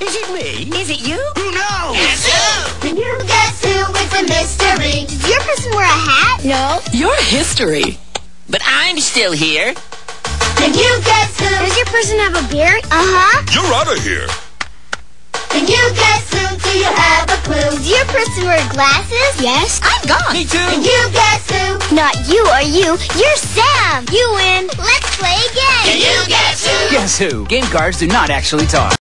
Is it me? Is it you? Who knows? Can you guess who? It's a mystery. Did your person wear a hat? No. You're history. But I'm still here. Can you guess who? Does your person have a beard? Uh-huh. You're out of here. Can you guess who? Do you have a clue? Does your person wear glasses? Yes. I'm gone. Me too. Can you guess who? Not you or you. You're Sam. You win. Let's play again. Can you guess who? Guess who? Game cards do not actually talk.